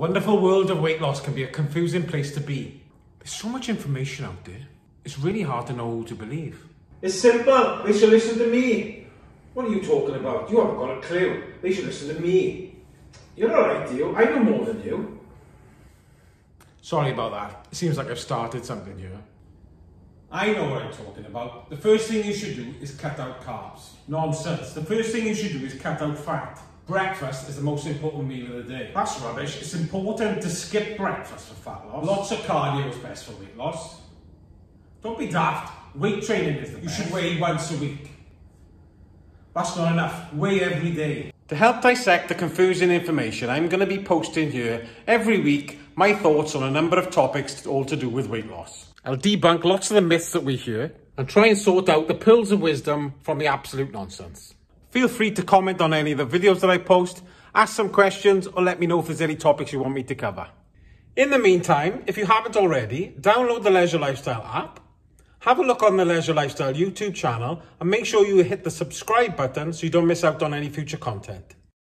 Wonderful world of weight loss can be a confusing place to be. There's so much information out there. It's really hard to know who to believe. It's simple. They should listen to me. What are you talking about? You haven't got a clue. They should listen to me. You're alright, you. I know more than you. Sorry about that. It seems like I've started something here. I know what I'm talking about. The first thing you should do is cut out carbs. Nonsense. The first thing you should do is cut out fat. Breakfast is the most important meal of the day. That's rubbish. It's important to skip breakfast for fat loss. Lots of cardio is best for weight loss. Don't be daft. Weight training is the You should weigh once a week. That's not enough. Weigh every day. To help dissect the confusing information, I'm going to be posting here every week my thoughts on a number of topics all to do with weight loss. I'll debunk lots of the myths that we hear and try and sort out the pills of wisdom from the absolute nonsense. Feel free to comment on any of the videos that I post, ask some questions or let me know if there's any topics you want me to cover. In the meantime, if you haven't already, download the Leisure Lifestyle app have a look on the Leisure Lifestyle YouTube channel and make sure you hit the subscribe button so you don't miss out on any future content.